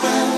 coming.